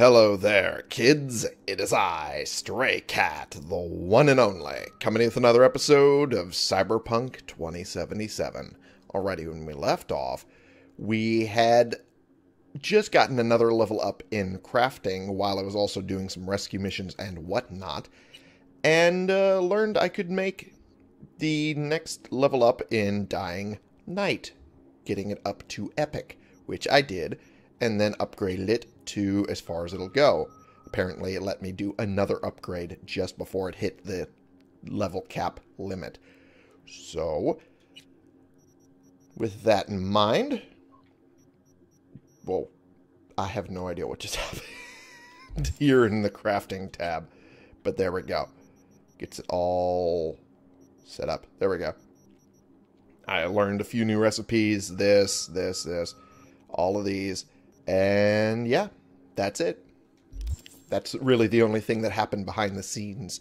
Hello there, kids. It is I, Stray Cat, the one and only, coming with another episode of Cyberpunk 2077. Already, when we left off, we had just gotten another level up in crafting while I was also doing some rescue missions and whatnot, and uh, learned I could make the next level up in Dying Night, getting it up to Epic, which I did, and then upgraded it to as far as it'll go. Apparently, it let me do another upgrade just before it hit the level cap limit. So, with that in mind, well, I have no idea what just happened here in the crafting tab, but there we go. Gets it all set up. There we go. I learned a few new recipes, this, this, this, all of these, and yeah, that's it. That's really the only thing that happened behind the scenes,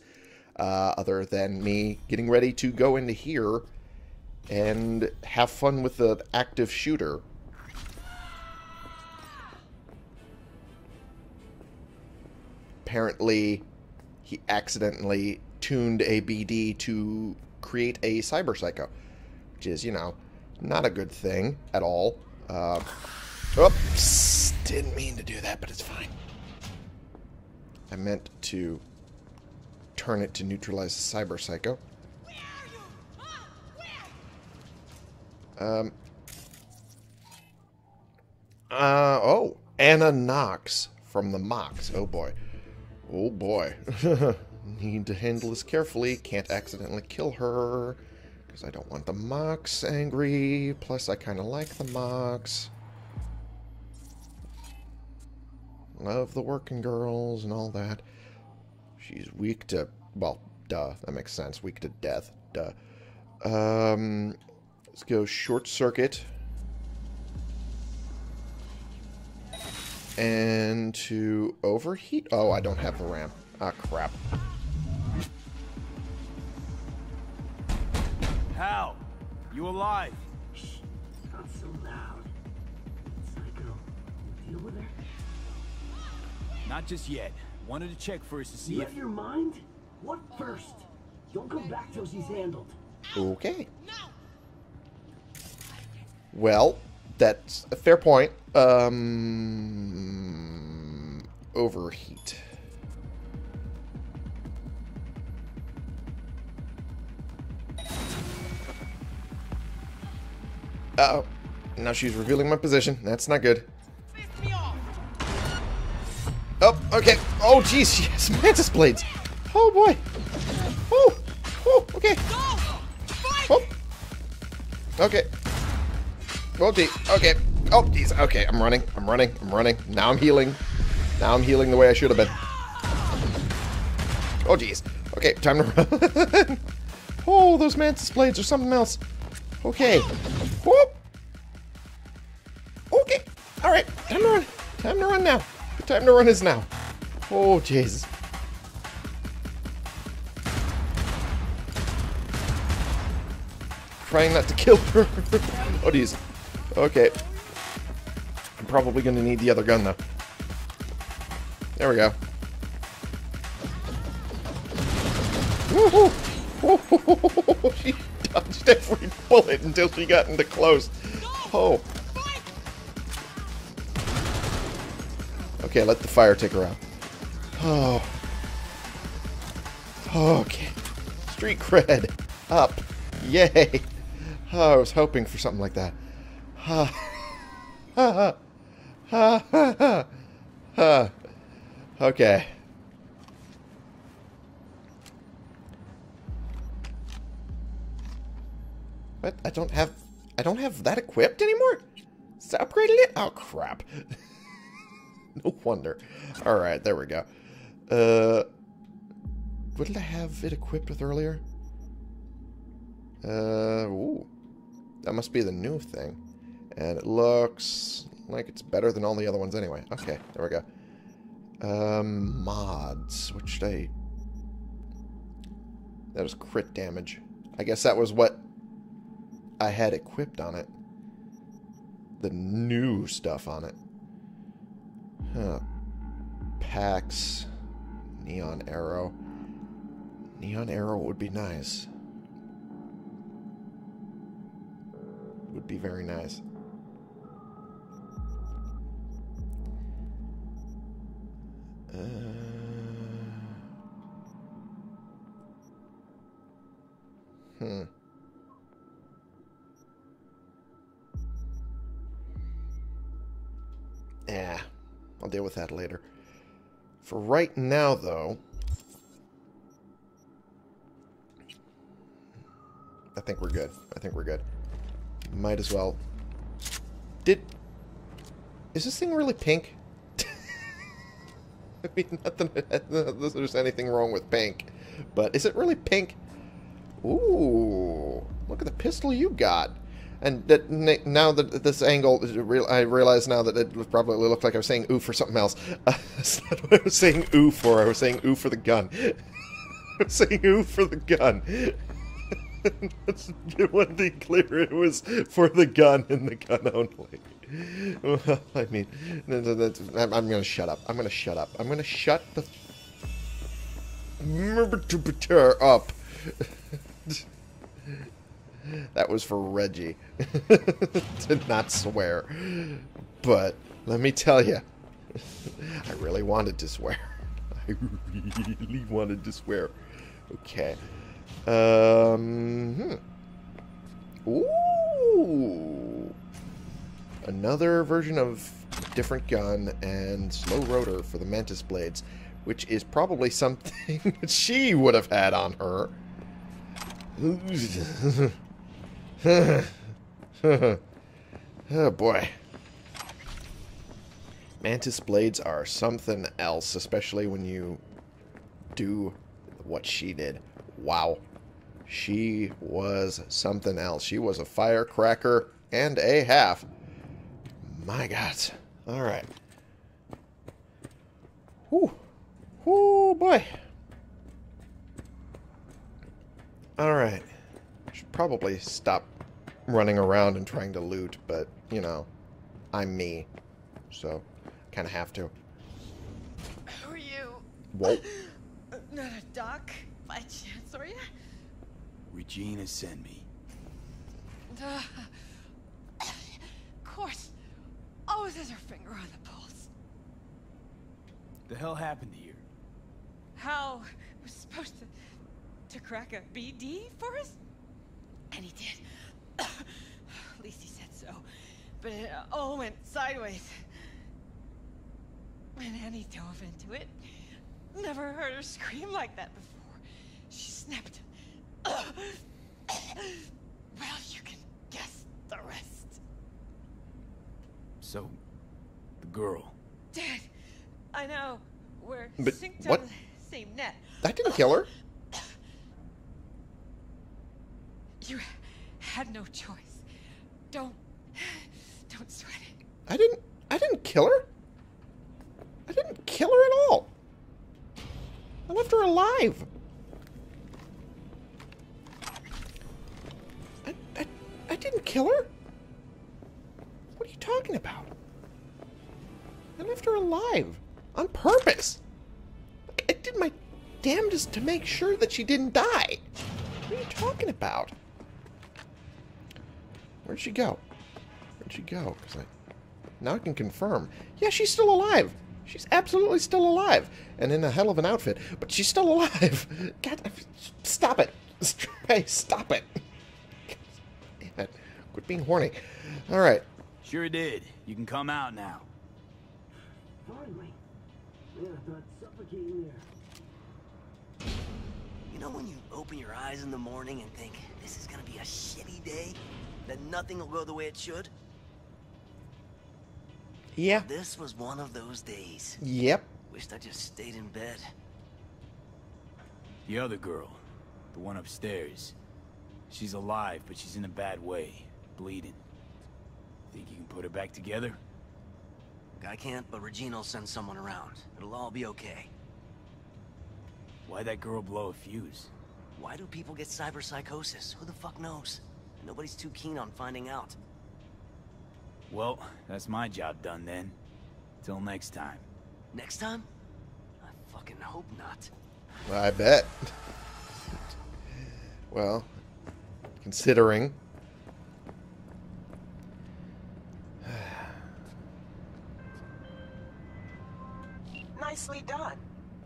uh, other than me getting ready to go into here and have fun with the active shooter. Apparently, he accidentally tuned a BD to create a cyber psycho, which is, you know, not a good thing at all. Uh, oops, didn't mean to do that, but it's fine. I meant to turn it to neutralize the cyber psycho. Um. Uh, oh, Anna Knox from the Mox. Oh boy. Oh boy. Need to handle this carefully. Can't accidentally kill her. Because I don't want the Mox angry. Plus, I kind of like the Mox. Love the working girls and all that. She's weak to... Well, duh. That makes sense. Weak to death. Duh. Um, let's go short circuit. And to overheat. Oh, I don't have the ramp. Ah, crap. Hal, you alive? Shh, not so loud. Psycho, deal with her? Not just yet. Wanted to check first to see You if... have your mind? What first? Don't come back till she's handled. Okay. Well, that's a fair point. Um, overheat. Uh oh. Now she's revealing my position. That's not good. Oh, okay. Oh, jeez. She has mantis blades. Oh, boy. Oh, oh, okay. Oh. Okay. Oh, gee. Okay. Oh, jeez. Okay, I'm running. I'm running. I'm running. Now I'm healing. Now I'm healing the way I should have been. Oh, jeez. Okay, time to run. oh, those mantis blades are something else. Okay. Whoop. Okay. All right. Time to run. Time to run now. Time to run is now. Oh, jeez. Trying not to kill her. oh, jeez. Okay. I'm probably going to need the other gun, though. There we go. Woohoo! she dodged every bullet until she got into close. Oh. Okay, let the fire take her out. Oh. Okay. Street cred. Up. Yay. Oh, I was hoping for something like that. Ha. Ha. Ha. Ha. Ha. Ha. Okay. What? I don't have... I don't have that equipped anymore? Is that upgraded it? Oh, crap. no wonder. Alright, there we go. Uh... What did I have it equipped with earlier? Uh, ooh. That must be the new thing. And it looks like it's better than all the other ones anyway. Okay, there we go. Um, mods. Which should I... That was crit damage. I guess that was what I had equipped on it. The new stuff on it. Huh. packs. Neon arrow. Neon arrow would be nice. Would be very nice. Uh, hmm. Yeah, I'll deal with that later. For right now, though, I think we're good. I think we're good. Might as well. Did... Is this thing really pink? I mean, not that there's anything wrong with pink, but is it really pink? Ooh, look at the pistol you got. And that now that this angle, I realize now that it probably looked like I was saying ooh for something else. That's not what I was saying ooh for. I was saying ooh for the gun. I was saying ooh for the gun. Let's one thing clear. It was for the gun and the gun only. I mean, I'm going to shut up. I'm going to shut up. I'm going to shut the up. That was for Reggie. Did not swear. But let me tell you, I really wanted to swear. I really wanted to swear. Okay. Um. Hmm. Ooh. Another version of different gun and slow rotor for the Mantis blades, which is probably something that she would have had on her. oh boy. Mantis blades are something else, especially when you do what she did. Wow. She was something else. She was a firecracker and a half. My God. All right. Whew. Whew, boy. All right. Should probably stop running around and trying to loot, but, you know, I'm me. So, kind of have to. Who are you? Whoa. Not a doc, by chance, are you? Regina sent me. Uh, of course. Always has her finger on the pulse. The hell happened here? Hal was supposed to to crack a BD for us, and he did. At least he said so. But it all went sideways. And Annie dove into it. Never heard her scream like that before. She snapped. well, you can guess the rest. So, the girl. Dead. I know. We're But synced what- on the same net. That didn't kill her. You had no choice. Don't don't sweat it. I didn't I didn't kill her. I didn't kill her at all. I left her alive. I, I, I didn't kill her. What are you talking about? I left her alive. On purpose. I did my damnedest to make sure that she didn't die. What are you talking about? Where'd she go? Where'd she go? Because I now I can confirm. Yeah, she's still alive. She's absolutely still alive, and in a hell of an outfit. But she's still alive. God, stop it! Hey, stop it! Damn it! Quit being horny. All right. Sure did. You can come out now. Finally. Man, I thought suffocating there. You know when you open your eyes in the morning and think, this is gonna be a shitty day? That nothing will go the way it should? Yeah. This was one of those days. Yep. Wished I just stayed in bed. The other girl, the one upstairs. She's alive, but she's in a bad way. Bleeding. Think you can put her back together? I can't, but Regina'll send someone around. It'll all be okay. Why'd that girl blow a fuse? Why do people get cyberpsychosis? Who the fuck knows? Nobody's too keen on finding out. Well, that's my job done then. Till next time. Next time? I fucking hope not. I bet. well, considering. Nicely done.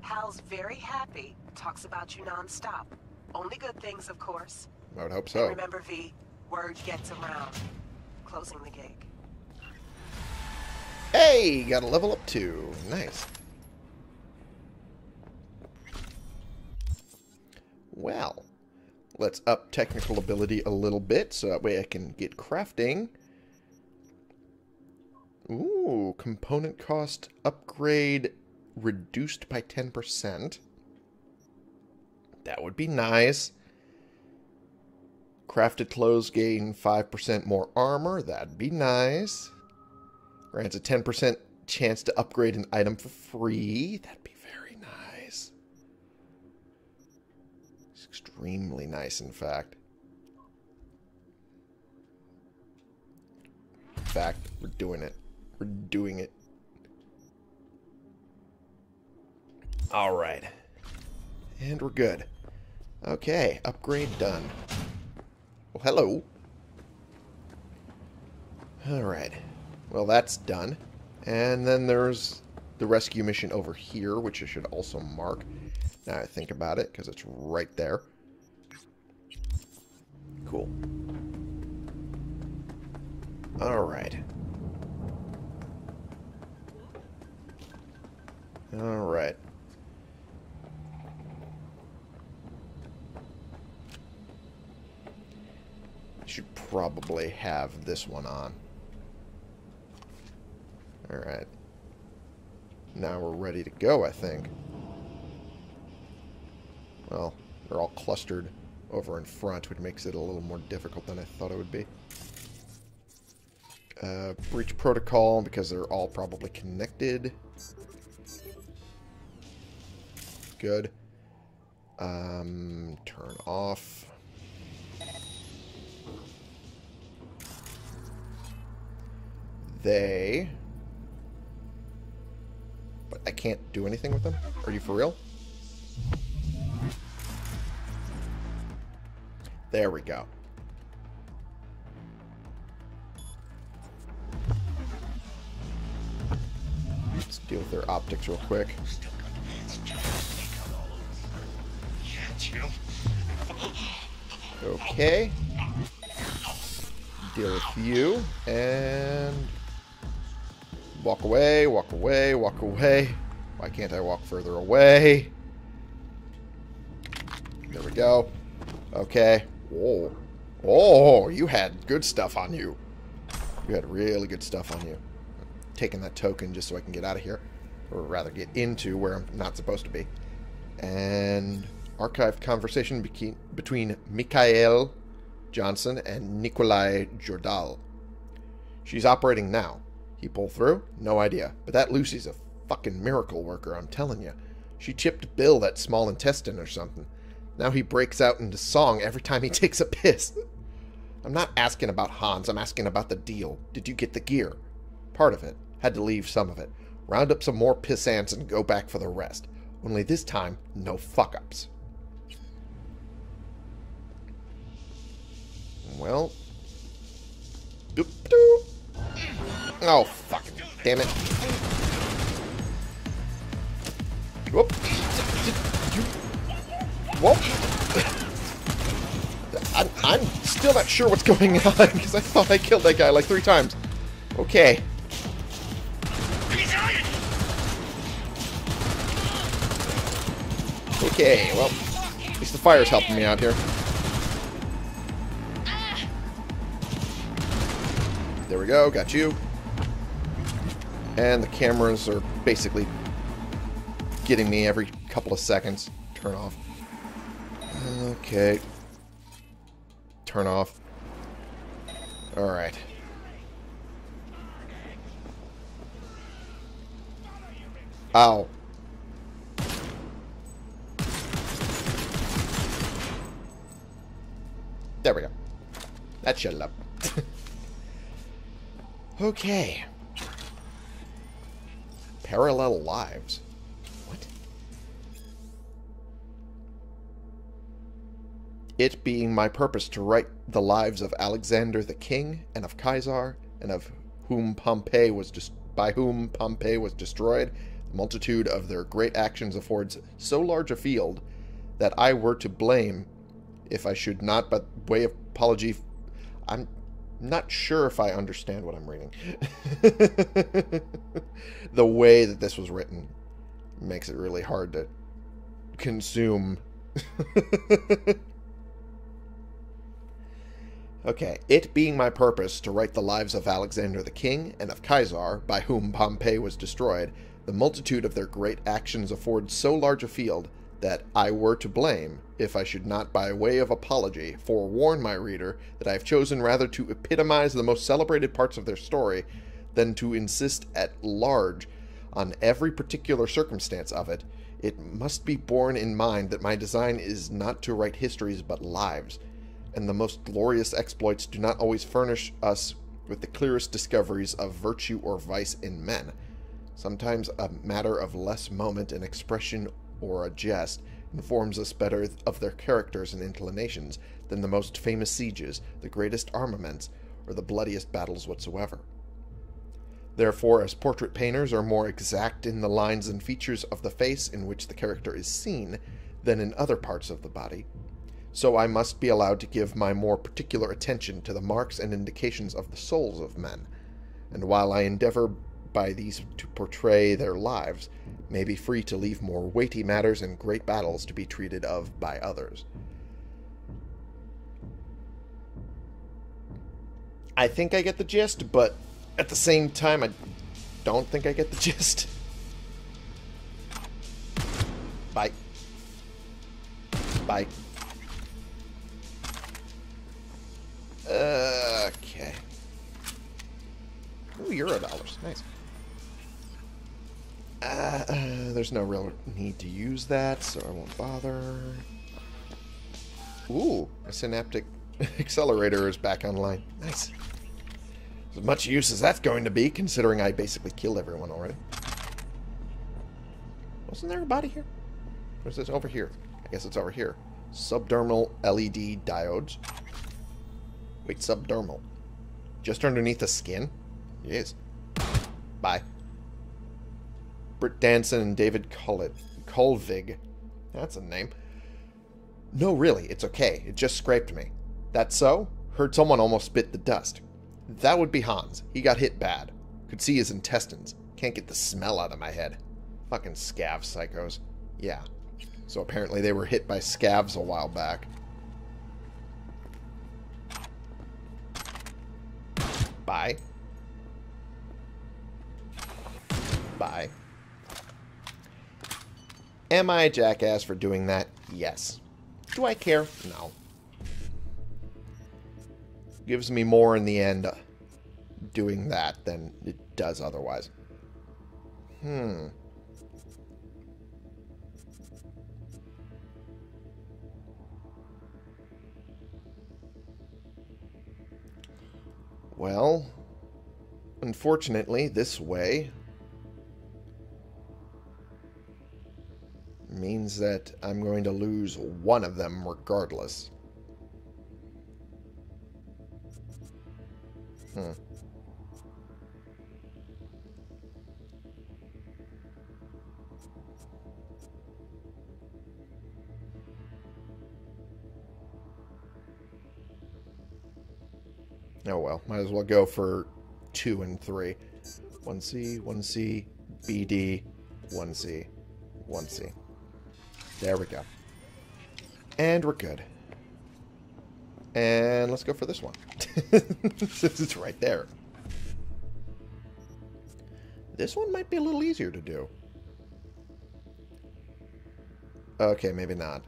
Hal's very happy. Talks about you nonstop. Only good things, of course. I would hope And so. remember, V, word gets around. Closing the gig. Hey, got a level up too. Nice. Well, let's up technical ability a little bit so that way I can get crafting. Ooh, component cost upgrade reduced by 10%. That would be nice. Crafted clothes gain 5% more armor. That'd be nice. Grants a 10% chance to upgrade an item for free. That'd be very nice. It's extremely nice, in fact. In fact, we're doing it. We're doing it. Alright. And we're good. Okay, upgrade done. Well, hello. Alright. Well, that's done. And then there's the rescue mission over here, which I should also mark. Now I think about it, because it's right there. Cool. Alright. Alright. Should probably have this one on. Alright. Now we're ready to go, I think. Well, they're all clustered over in front, which makes it a little more difficult than I thought it would be. Uh, breach protocol, because they're all probably connected. Good. Um, turn off. They... But I can't do anything with them? Are you for real? There we go. Let's deal with their optics real quick. Okay. Deal with you. And... Walk away, walk away, walk away. Why can't I walk further away? There we go. Okay. Whoa. Oh, you had good stuff on you. You had really good stuff on you. taking that token just so I can get out of here. Or rather, get into where I'm not supposed to be. And archived conversation between, between Mikhail Johnson and Nikolai Jordal. She's operating now. He pull through? No idea. But that Lucy's a fucking miracle worker, I'm telling you. She chipped Bill that small intestine or something. Now he breaks out into song every time he takes a piss. I'm not asking about Hans, I'm asking about the deal. Did you get the gear? Part of it. Had to leave some of it. Round up some more piss ants and go back for the rest. Only this time, no fuck ups. Well. Doop doop. Oh, fuck. Damn it. Whoop. Whoop. I'm, I'm still not sure what's going on because I thought I killed that guy like three times. Okay. Okay, well, at least the fire's helping me out here. There we go, got you. And the cameras are basically getting me every couple of seconds. Turn off. Okay. Turn off. Alright. Ow. There we go. That shut it up. okay. Parallel lives. What? It being my purpose to write the lives of Alexander the King and of Caesar and of whom Pompey was just by whom Pompey was destroyed, the multitude of their great actions affords so large a field that I were to blame if I should not, by way of apology, I'm not sure if I understand what I'm reading. the way that this was written makes it really hard to consume. okay, it being my purpose to write the lives of Alexander the king and of Caesar, by whom Pompey was destroyed, the multitude of their great actions affords so large a field that I were to blame if I should not, by way of apology, forewarn my reader that I have chosen rather to epitomize the most celebrated parts of their story than to insist at large on every particular circumstance of it. It must be borne in mind that my design is not to write histories but lives, and the most glorious exploits do not always furnish us with the clearest discoveries of virtue or vice in men. Sometimes a matter of less moment in expression or a jest informs us better of their characters and inclinations than the most famous sieges, the greatest armaments, or the bloodiest battles whatsoever. Therefore, as portrait painters are more exact in the lines and features of the face in which the character is seen than in other parts of the body, so I must be allowed to give my more particular attention to the marks and indications of the souls of men, and while I endeavor by these to portray their lives, may be free to leave more weighty matters and great battles to be treated of by others. I think I get the gist, but at the same time, I don't think I get the gist. Bye. Bye. Okay. Ooh, Euro dollars. Nice. Uh, there's no real need to use that, so I won't bother. Ooh, a synaptic accelerator is back online. Nice. As much use as that's going to be, considering I basically killed everyone already. Wasn't there a body here? Or is this over here? I guess it's over here. Subdermal LED diodes. Wait, subdermal. Just underneath the skin? Yes. Bye. Britt Danson and David Colvig. That's a name. No, really, it's okay. It just scraped me. That so? Heard someone almost bit the dust. That would be Hans. He got hit bad. Could see his intestines. Can't get the smell out of my head. Fucking scav psychos. Yeah. So apparently they were hit by scavs a while back. Bye. Bye. Am I a jackass for doing that? Yes. Do I care? No. Gives me more in the end uh, doing that than it does otherwise. Hmm. Well, unfortunately, this way means that I'm going to lose one of them regardless. Hmm. Oh well, might as well go for two and three. 1C, 1C, BD, 1C, 1C. There we go. And we're good. And let's go for this one. Since it's right there. This one might be a little easier to do. Okay, maybe not.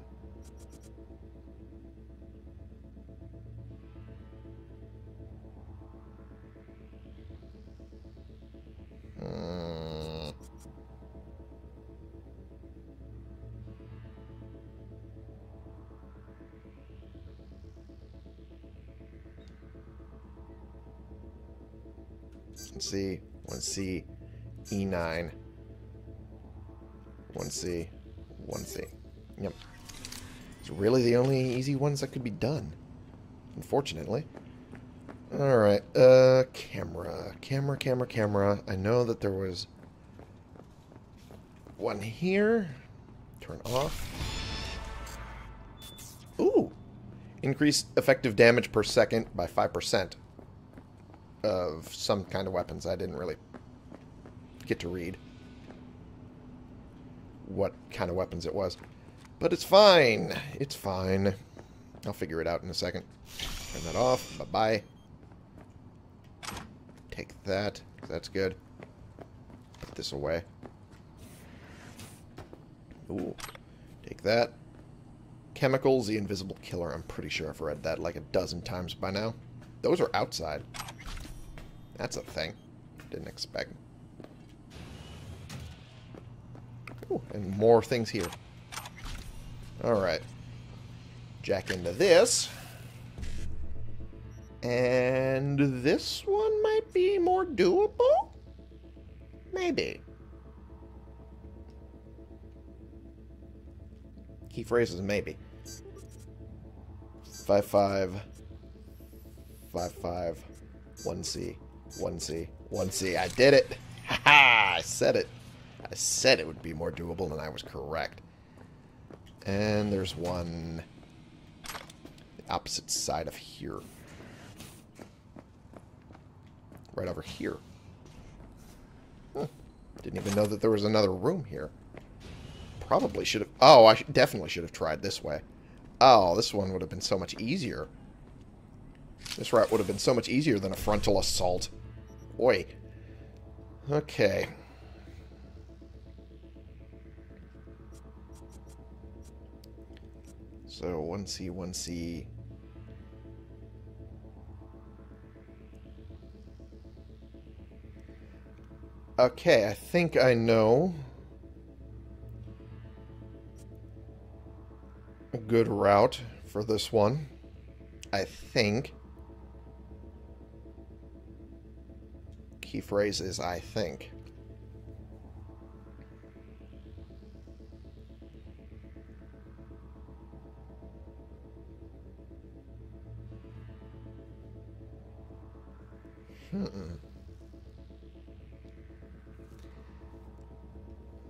1C, 1C, E9, 1C, 1C. Yep. It's really the only easy ones that could be done. Unfortunately. Alright, uh, camera. Camera, camera, camera. I know that there was one here. Turn off. Ooh! Increase effective damage per second by 5% of some kind of weapons. I didn't really get to read what kind of weapons it was. But it's fine. It's fine. I'll figure it out in a second. Turn that off. Bye-bye. Take that. That's good. Put this away. Ooh. Take that. Chemicals, the invisible killer. I'm pretty sure I've read that like a dozen times by now. Those are outside. That's a thing. Didn't expect. Ooh, and more things here. Alright. Jack into this. And this one might be more doable? Maybe. Key phrases, maybe. 5 5 5 5 1C 1C 1C. I did it! Ha! I said it. I said it would be more doable, and I was correct. And there's one the opposite side of here. Right over here. Huh. Didn't even know that there was another room here. Probably should have... Oh, I sh definitely should have tried this way. Oh, this one would have been so much easier. This route would have been so much easier than a frontal assault. Oi. Okay. So 1C, 1C. Okay, I think I know a good route for this one. I think. Key phrase is I think. Hmm.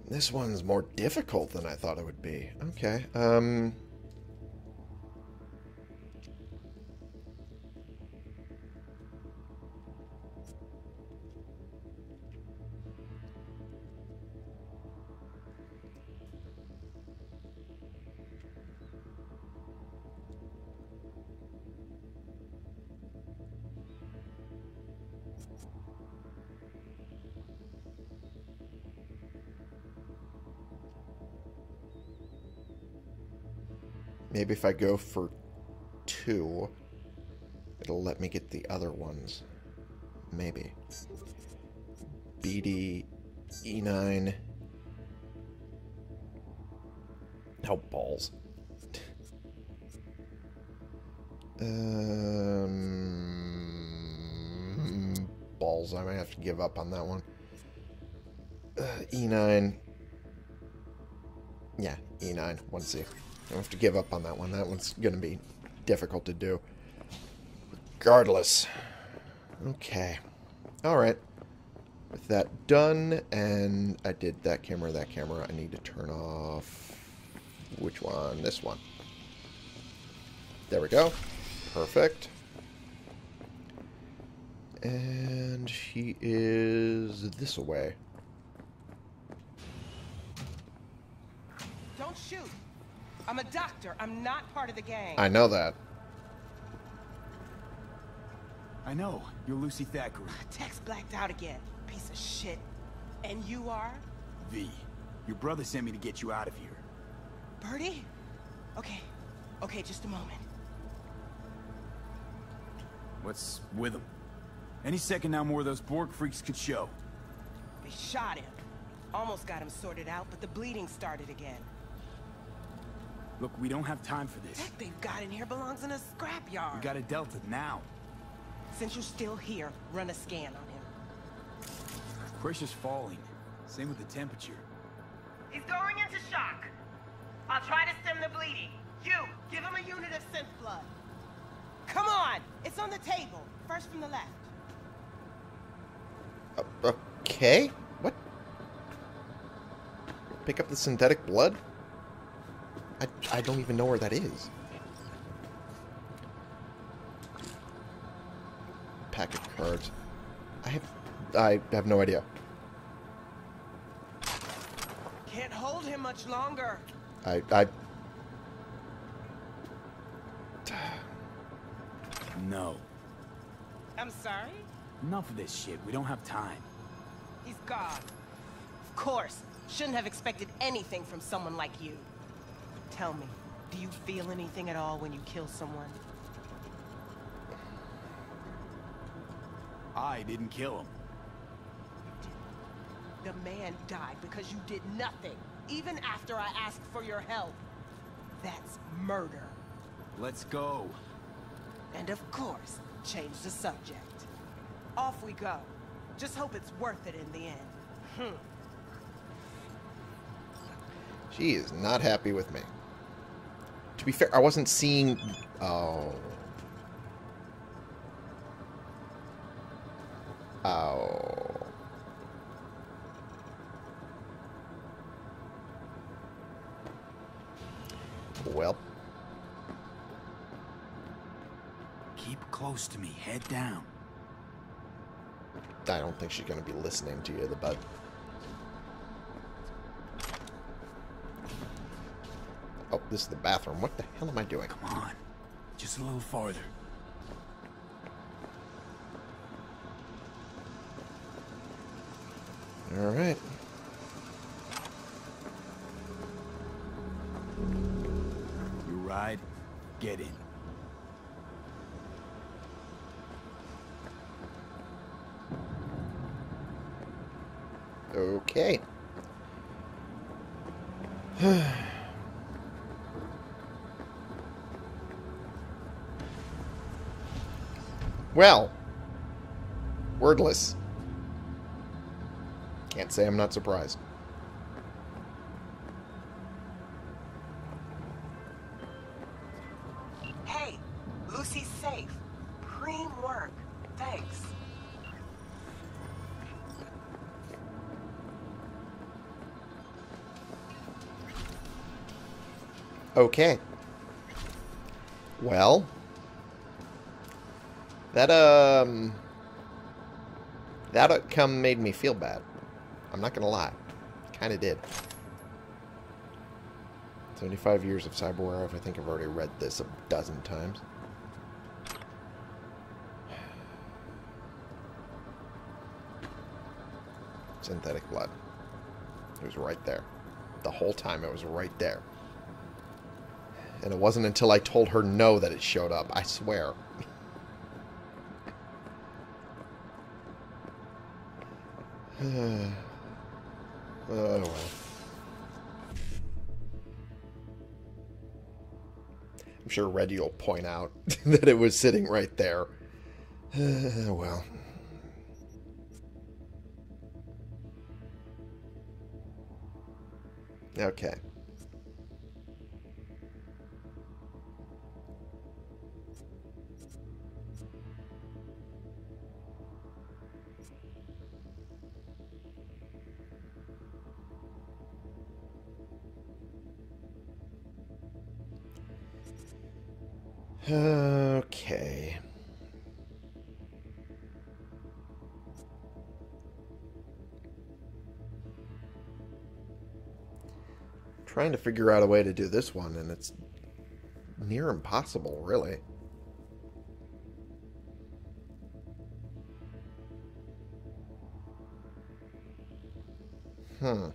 This one's more difficult than I thought it would be. Okay. Um. Maybe if I go for two, it'll let me get the other ones. Maybe. BD, E9. Oh, balls. Um, balls. I might have to give up on that one. Uh, E9. Yeah, E9. 1C. I have to give up on that one. That one's going to be difficult to do. Regardless. Okay. Alright. With that done, and I did that camera, that camera, I need to turn off... Which one? This one. There we go. Perfect. And he is this away. Don't shoot. I'm a doctor. I'm not part of the gang. I know that. I know. You're Lucy Thackeray. Text blacked out again. Piece of shit. And you are? V. Your brother sent me to get you out of here. Birdie? Okay. Okay, just a moment. What's with him? Any second now more of those Borg freaks could show. They shot him. Almost got him sorted out, but the bleeding started again. Look, we don't have time for this. Tech they've got in here belongs in a scrapyard. We got a Delta now. Since you're still here, run a scan on him. Pressure's falling. Same with the temperature. He's going into shock. I'll try to stem the bleeding. You, give him a unit of synth blood. Come on, it's on the table. First from the left. Uh, okay. What? Pick up the synthetic blood? I, I don't even know where that is. Pack of cards. I have I have no idea. Can't hold him much longer. I I No. I'm sorry? Enough of this shit. We don't have time. He's gone. Of course. Shouldn't have expected anything from someone like you. Tell me, do you feel anything at all when you kill someone? I didn't kill him. The man died because you did nothing, even after I asked for your help. That's murder. Let's go. And of course, change the subject. Off we go. Just hope it's worth it in the end. Hmm. she is not happy with me. To be fair, I wasn't seeing oh. Oh. Well, Keep close to me. Head down. I don't think she's going to be listening to you, the bud. This is the bathroom. What the hell am I doing? Come on. Just a little farther. All right. Well, wordless. Can't say I'm not surprised. Hey, Lucy's safe. Preem work. Thanks. Okay. Well, that um that outcome made me feel bad. I'm not gonna lie, kind of did. 75 years of cyberware. I think I've already read this a dozen times. Synthetic blood. It was right there. The whole time it was right there. And it wasn't until I told her no that it showed up. I swear. Uh, well. I'm sure Reggie will point out that it was sitting right there. Uh, well. Okay. Okay. Trying to figure out a way to do this one, and it's near impossible, really. Hmm.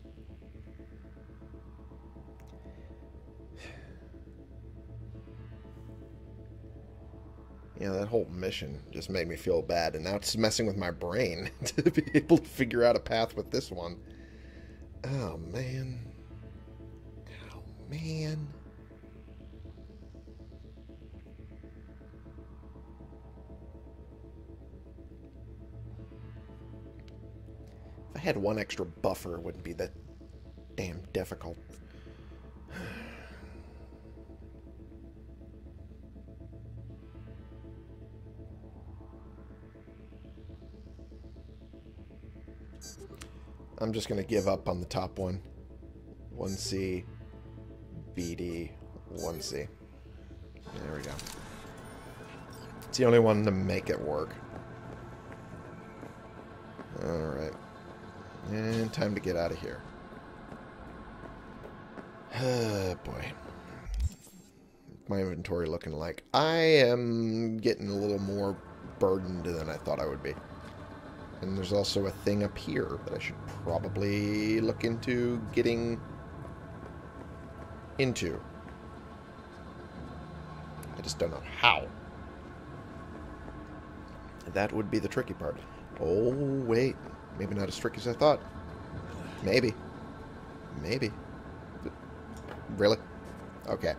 Yeah, that whole mission just made me feel bad, and now it's messing with my brain to be able to figure out a path with this one. Oh, man. Oh, man. If I had one extra buffer, it wouldn't be that damn difficult. I'm just going to give up on the top one. 1C, BD, 1C. There we go. It's the only one to make it work. Alright. And time to get out of here. Oh, boy. My inventory looking like I am getting a little more burdened than I thought I would be. And there's also a thing up here that I should probably look into getting into. I just don't know how. That would be the tricky part. Oh, wait. Maybe not as tricky as I thought. Maybe. Maybe. Really? Okay.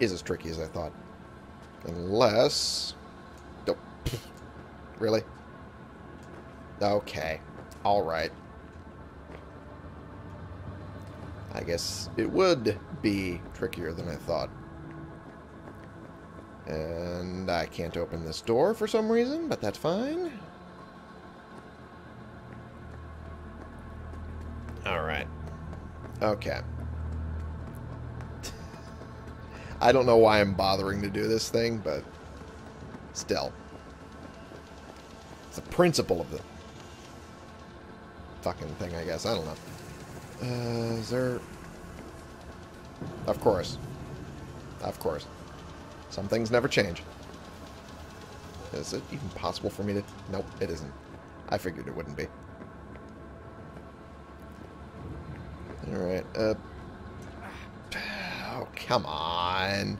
Is as tricky as I thought. Unless... Nope. Really? Okay. Alright. I guess it would be trickier than I thought. And I can't open this door for some reason, but that's fine. Alright. Okay. I don't know why I'm bothering to do this thing, but still. It's the principle of the fucking thing, I guess. I don't know. Uh, is there... Of course. Of course. Some things never change. Is it even possible for me to... Nope, it isn't. I figured it wouldn't be. Alright, uh... Oh, come on.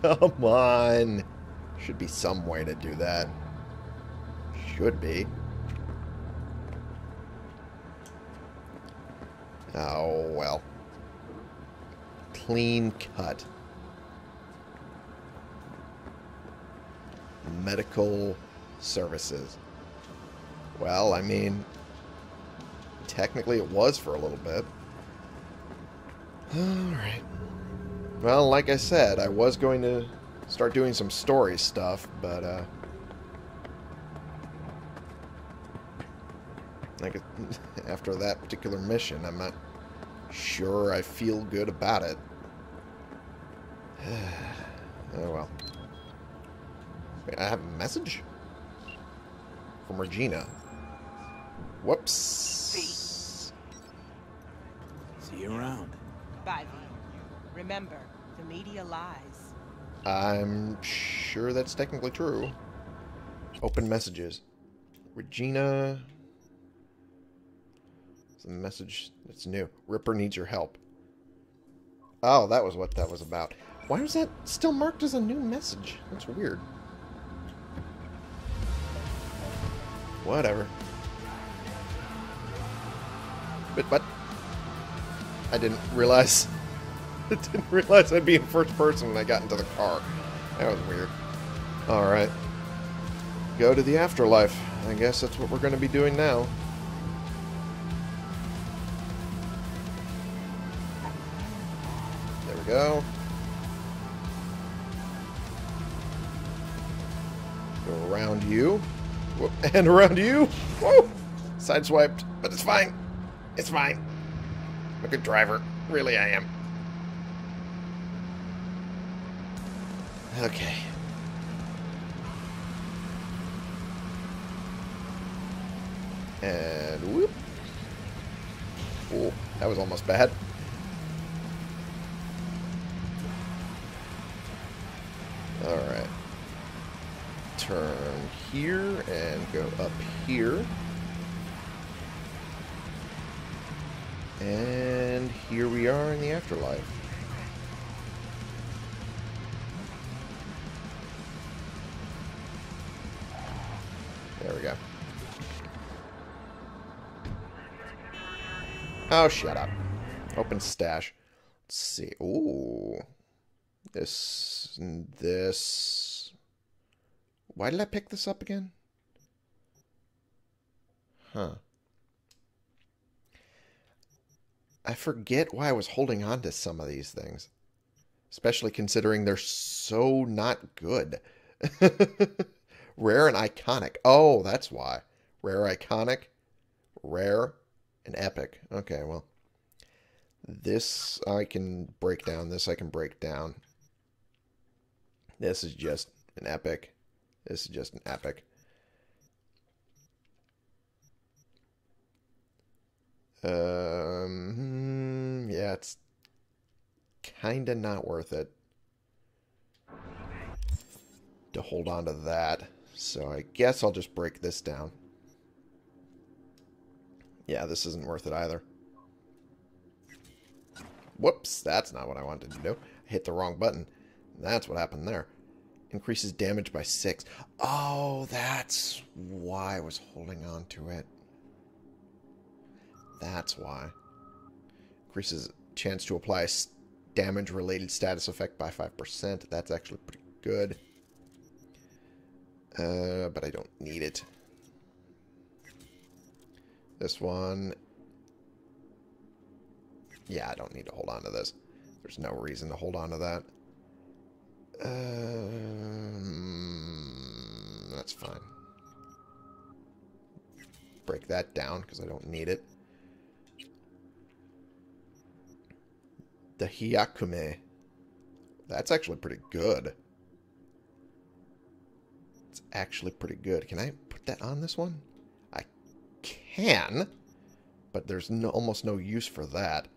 Come on. Should be some way to do that. Should be. Oh, well. Clean cut. Medical services. Well, I mean, technically it was for a little bit. Alright. Well, like I said, I was going to start doing some story stuff, but, uh... Like, after that particular mission, I'm not sure I feel good about it. oh, well. Wait, I have a message? From Regina. Whoops. See you around. Bye, V. Remember, the media lies. I'm sure that's technically true. Open messages. Regina. It's a message that's new. Ripper needs your help. Oh, that was what that was about. Why was that still marked as a new message? That's weird. Whatever. But, but... I didn't realize... I didn't realize I'd be in first person when I got into the car. That was weird. Alright. Go to the afterlife. I guess that's what we're going to be doing now. Go. Go around you. Whoop, and around you. Whoa! Sideswiped, but it's fine. It's fine. I'm a good driver. Really, I am. Okay. And whoop. Oh, that was almost bad. Turn here and go up here. And here we are in the afterlife. There we go. Oh, shut up. Open stash. Let's see. Ooh. This, this. Why did I pick this up again? Huh. I forget why I was holding on to some of these things. Especially considering they're so not good. Rare and iconic. Oh, that's why. Rare iconic. Rare An epic. Okay, well. This I can break down. This I can break down. This is just an epic. This is just an epic. Um, hmm, yeah, it's kind of not worth it to hold on to that. So I guess I'll just break this down. Yeah, this isn't worth it either. Whoops, that's not what I wanted to do. I hit the wrong button. That's what happened there. Increases damage by 6. Oh, that's why I was holding on to it. That's why. Increases chance to apply damage-related status effect by 5%. That's actually pretty good. Uh, but I don't need it. This one... Yeah, I don't need to hold on to this. There's no reason to hold on to that. Um, that's fine. Break that down because I don't need it. The Hyakume. That's actually pretty good. It's actually pretty good. Can I put that on this one? I can, but there's no, almost no use for that.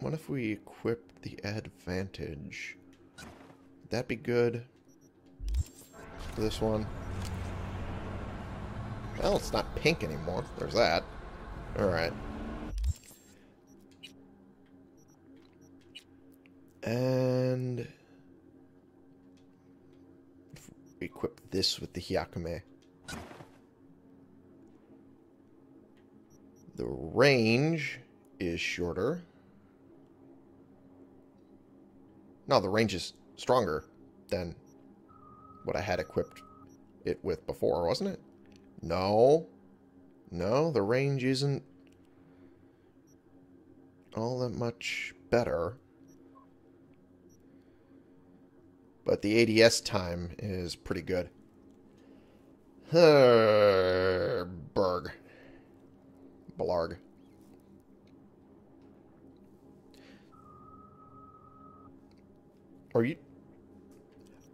What if we equip the advantage? Would that be good? For this one? Well, it's not pink anymore. There's that. Alright. And... Equip this with the Hyakume. The range is shorter. No, the range is stronger than what I had equipped it with before, wasn't it? No. No, the range isn't all that much better. But the ADS time is pretty good. Berg. Blarg. Are you...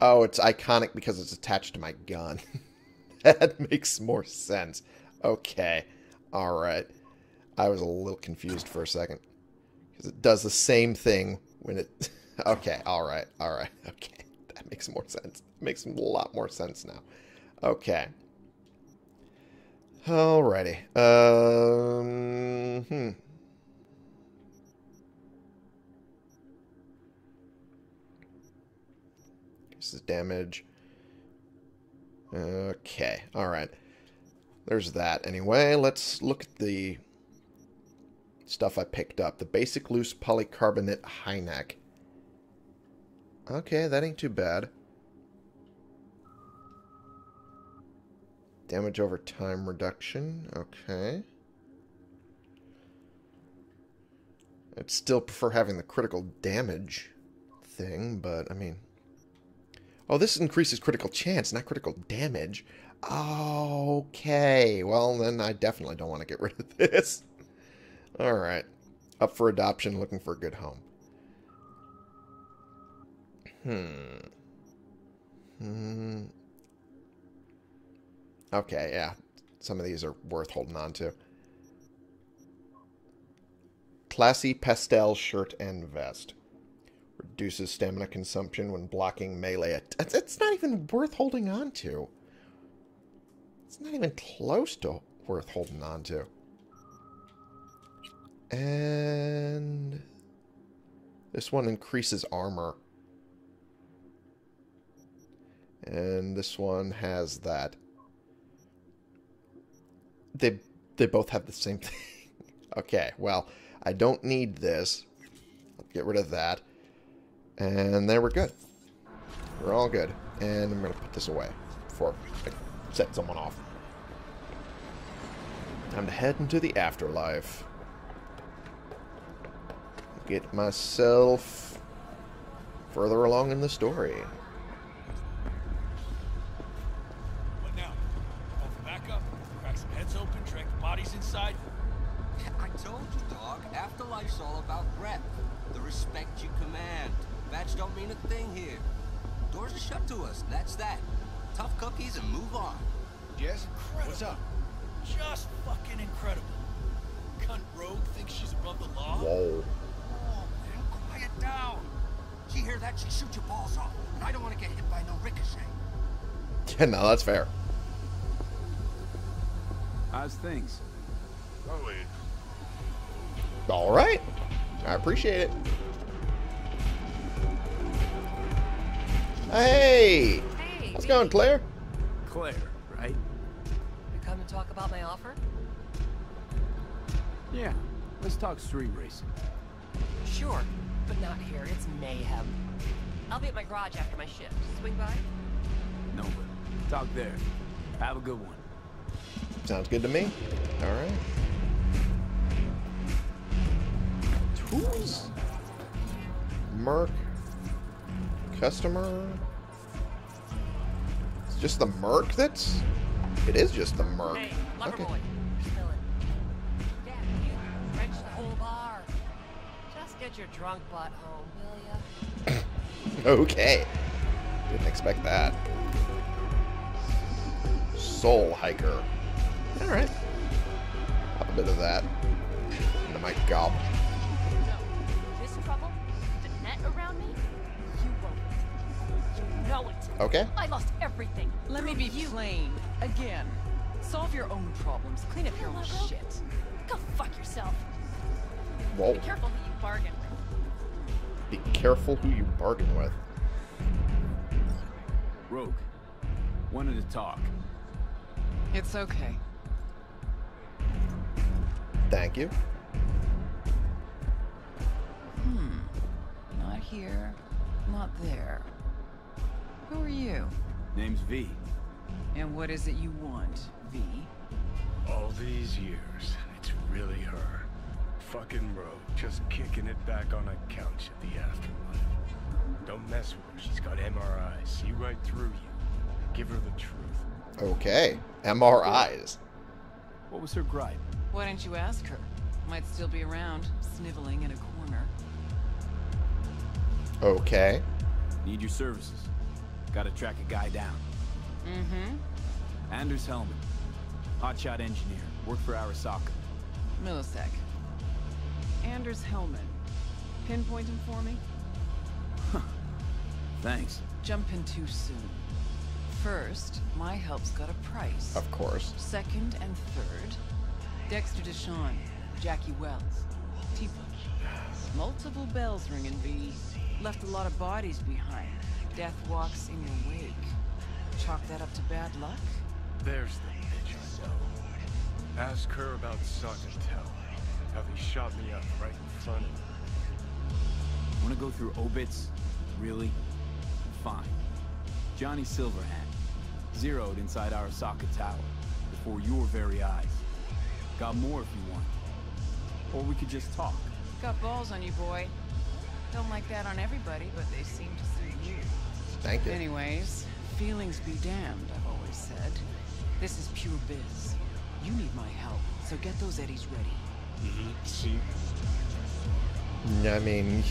Oh, it's iconic because it's attached to my gun. that makes more sense. Okay. Alright. I was a little confused for a second. Because it does the same thing when it... okay, alright, alright, okay. That makes more sense. It makes a lot more sense now. Okay. Alrighty. Um, hmm. Damage. Okay, alright. There's that. Anyway, let's look at the stuff I picked up. The basic loose polycarbonate high neck. Okay, that ain't too bad. Damage over time reduction. Okay. I'd still prefer having the critical damage thing, but I mean... Oh, this increases critical chance, not critical damage. Okay, well then I definitely don't want to get rid of this. Alright. Up for adoption, looking for a good home. Hmm. Hmm. Okay, yeah. Some of these are worth holding on to. Classy pastel shirt and vest. Reduces stamina consumption when blocking melee. It's, it's not even worth holding on to. It's not even close to worth holding on to. And this one increases armor. And this one has that. They they both have the same thing. okay, well, I don't need this. Get rid of that. And there we're good. We're all good. And I'm going to put this away before I set someone off. Time to head into the afterlife. Get myself further along in the story. No, that's fair. How's things? All right. I appreciate it. Hey! Hey, How's it going, Claire? Claire, right? You come to talk about my offer? Yeah. Let's talk street racing. Sure, but not here. It's mayhem. I'll be at my garage after my shift. Swing by? No, but talk there. Have a good one. Sounds good to me. All right. Who's Merc customer? It's just the Merc that's. It is just the Merc. Hey, lover Okay. boy. Spilling. Dad, you wrench the whole bar. Just get your drunk butt home, will ya? Okay. Didn't expect that. Soul Hiker. Alright. Have a bit of that. Into my gob. No. This trouble? The net around me? You won't. You know it. Okay. I lost everything. Let me be you. plain. Again. Solve your own problems. Clean up your own Hello? shit. Go fuck yourself. Whoa. Be careful who you bargain with. Be careful who you bargain with. Rogue. Wanted to talk. It's okay. Thank you. Hmm. Not here. Not there. Who are you? Name's V. And what is it you want, V? All these years, it's really her. Fucking Rogue, just kicking it back on a couch at the afterlife. Don't mess with her. She's got MRIs. See right through you. Give her the truth. Okay. MRIs. What was her gripe? Why didn't you ask her? Might still be around, sniveling in a corner. Okay. Need your services. Gotta track a guy down. Mm-hmm. Anders Hellman. Hotshot engineer. Worked for Arasaka. Millisec. Anders Hellman. Pinpoint him for me? Thanks. Jumping too soon. First, my help's got a price. Of course. Second and third, Dexter Deshawn, Jackie Welles, T-Punch. Multiple bells ringing, V. Left a lot of bodies behind. Death walks in your wake. Chalk that up to bad luck? There's the bitch I know. Ask her about Suck and Tell. How they shot me up right in front of her. Wanna go through obits? Really? Fine. Johnny Silverhand. Zeroed inside Arasaka Tower. Before your very eyes. Got more if you want. Or we could just talk. Got balls on you, boy. Don't like that on everybody, but they seem to suit you. Thank you. Anyways, feelings be damned, I've always said. This is pure biz. You need my help, so get those eddies ready. See? I mean,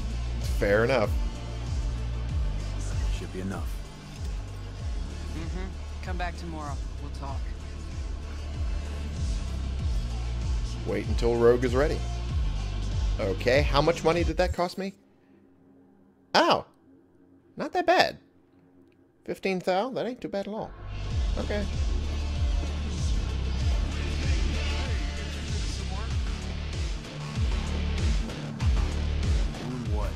fair enough. Should be enough. Mm-hmm. Come back tomorrow. We'll talk. Wait until Rogue is ready. Okay, how much money did that cost me? Oh, not that bad. 15 thou? That ain't too bad at all. Okay. What?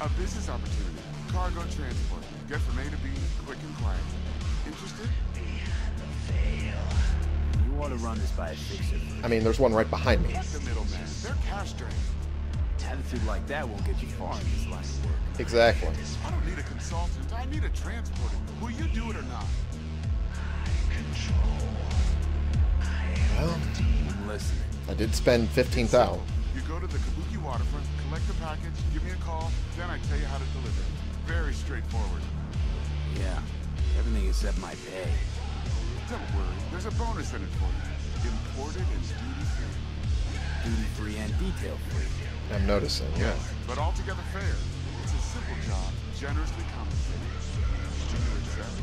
A business opportunity. Cargo transport. Get from A to B, quick and quiet. Interested? You ought to run this by a fixer. I mean, there's one right behind me. The middleman. They're cash drains. Attitude like that won't get you far in this line of work. Exactly. I don't need a consultant. I need a transporter. Will you do it or not? Well, I'm listening. I did spend 15,000. You go to the Kabuki waterfront, collect the package, give me a call, then I tell you how to deliver. Very straightforward. Yeah. Everything except my pay. Don't worry, there's a bonus in it for you. Imported and duty-free. Duty-free and detail-free. I'm noticing, yeah. But altogether fair. It's a simple job, generously compensated. Do you accept?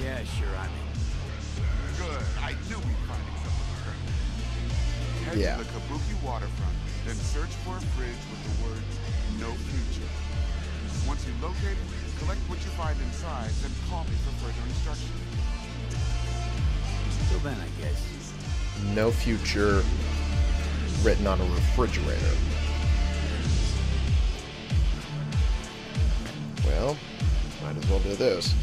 Yeah, sure, I'm in. Good. I knew we'd find acceptable terms. Head Yeah. to the Kabuki waterfront, then search for a fridge with the words "No Future." Once you locate it, collect what you find inside, then call me for further instructions. Till then, I guess. No future written on a refrigerator. Well, might as well do this.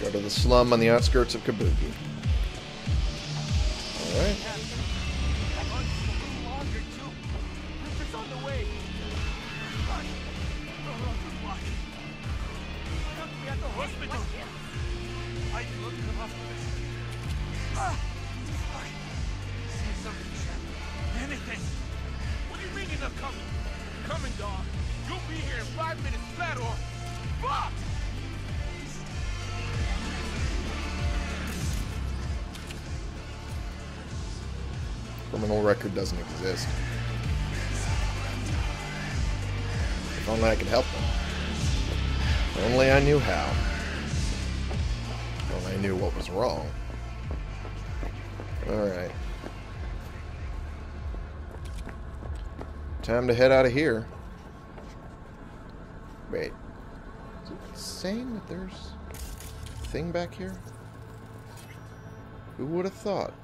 Go to the slum on the outskirts of Kabuki. Alright. Time to head out of here. Wait. Is it saying that there's a thing back here? Who would have thought?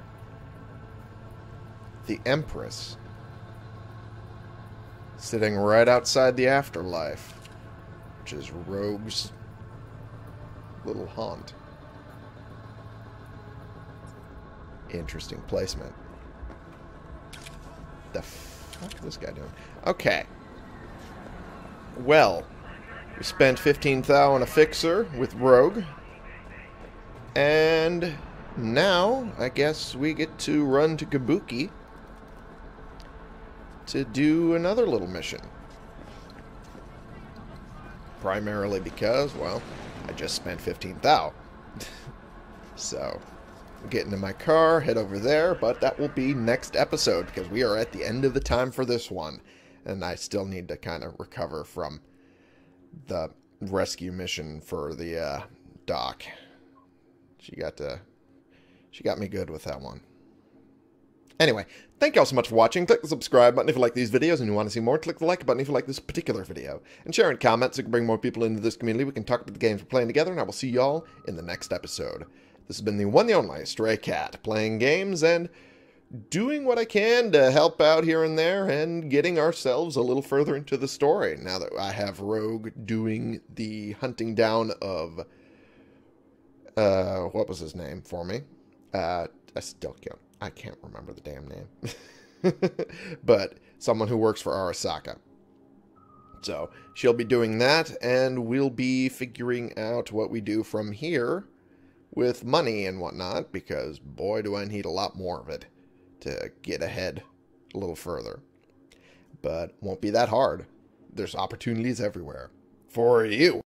The Empress. Sitting right outside the afterlife. Which is Rogue's little haunt. Interesting placement. The is this guy doing? Okay. Well, we spent 15 thou on a fixer with Rogue. And now, I guess we get to run to Kabuki to do another little mission. Primarily because, well, I just spent 15 thou. so, get into my car, head over there, but that will be next episode because we are at the end of the time for this one. And I still need to kind of recover from the rescue mission for the uh, doc. She got to, she got me good with that one. Anyway, thank you all so much for watching. Click the subscribe button if you like these videos and you want to see more. Click the like button if you like this particular video. And share and comment so we can bring more people into this community. We can talk about the games we're playing together, and I will see y'all in the next episode. This has been the one, the only Stray Cat, playing games and doing what I can to help out here and there and getting ourselves a little further into the story. Now that I have Rogue doing the hunting down of, uh, what was his name for me? Uh, I still can't, I can't remember the damn name. but someone who works for Arasaka. So she'll be doing that, and we'll be figuring out what we do from here with money and whatnot, because boy, do I need a lot more of it to get ahead a little further. But won't be that hard. There's opportunities everywhere for you.